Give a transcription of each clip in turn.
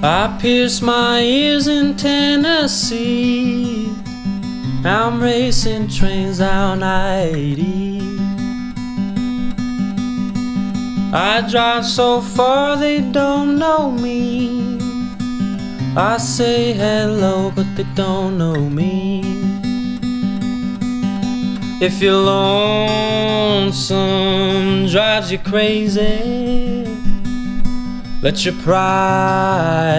I pierce my ears in Tennessee. I'm racing trains down I-80. I drive so far they don't know me. I say hello, but they don't know me. If your lonesome drives you crazy, let your pride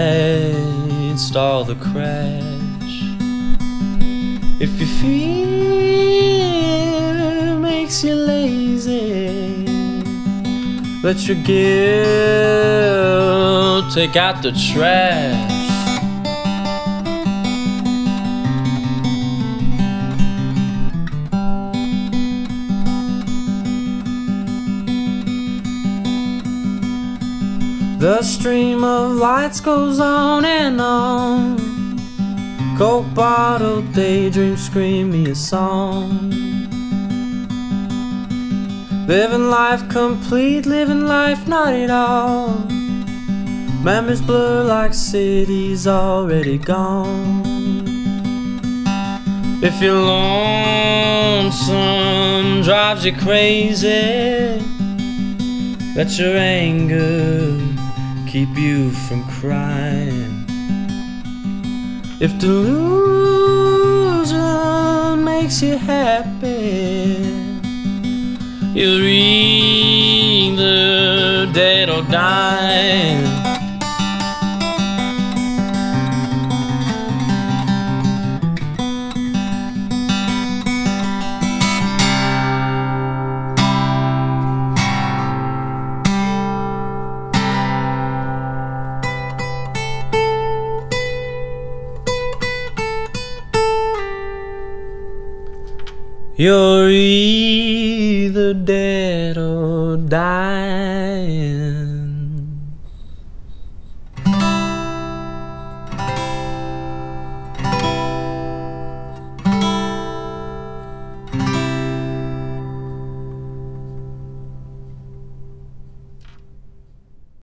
stall the crash. If your fear makes you lazy, let your guilt take out the trash. The stream of lights goes on and on. Coke bottle daydream, scream me a song. Living life complete, living life not at all. Memories blur like cities already gone. If your lonesome drives you crazy, let your anger keep you from crying. If delusion makes you happy, you're either dead or dying. You're either dead or dying.